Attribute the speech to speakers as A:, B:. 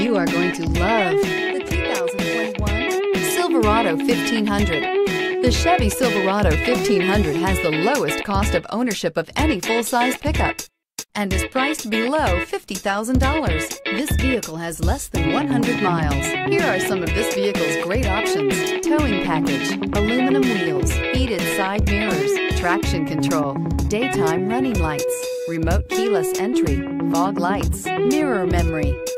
A: You are going to love the 2021 Silverado 1500. The Chevy Silverado 1500 has the lowest cost of ownership of any full-size pickup and is priced below $50,000. This vehicle has less than 100 miles. Here are some of this vehicle's great options. Towing package, aluminum wheels, heated side mirrors, traction control, daytime running lights, remote keyless entry, fog lights, mirror memory,